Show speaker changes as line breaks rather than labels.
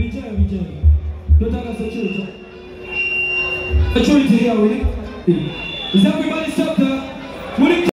Vijaya Vijaya Dotaka security. Security here, Willie. Is everybody stop there?